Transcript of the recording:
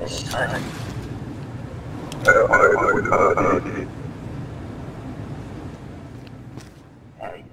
many times. Harry